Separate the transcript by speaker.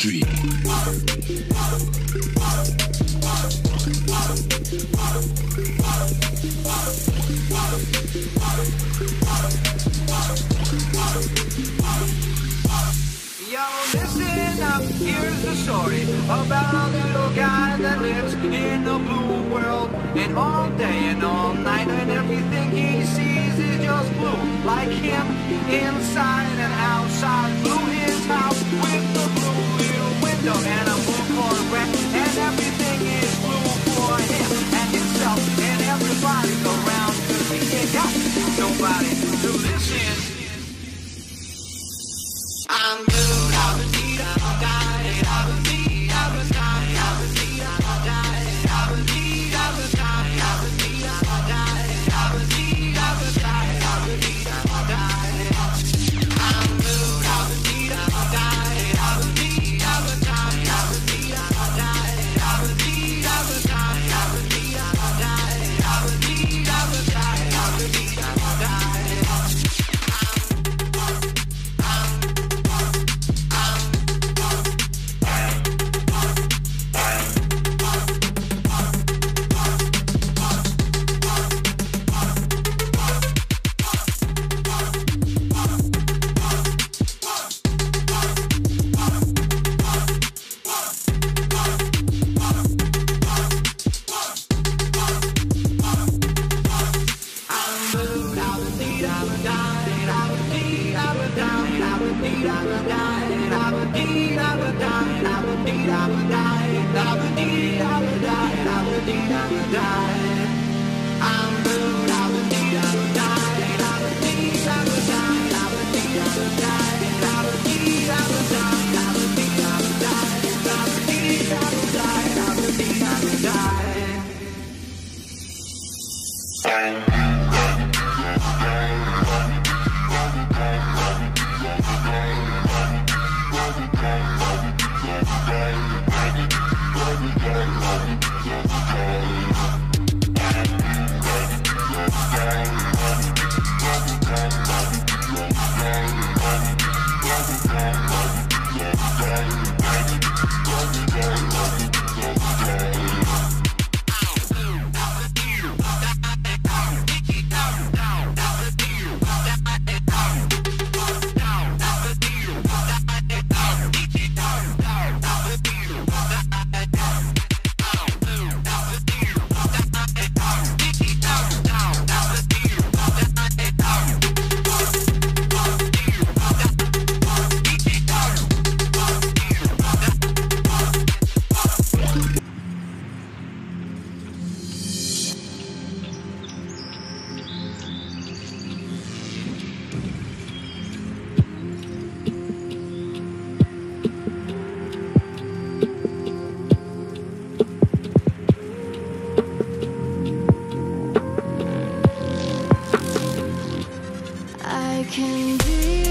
Speaker 1: street.
Speaker 2: Yo, listen up, here's the story about a little guy that lives in a blue world. And all day and all night and everything he sees is just blue. Like him, inside and outside, blue his house with the no man. da a da I'm da da da da a
Speaker 3: da can do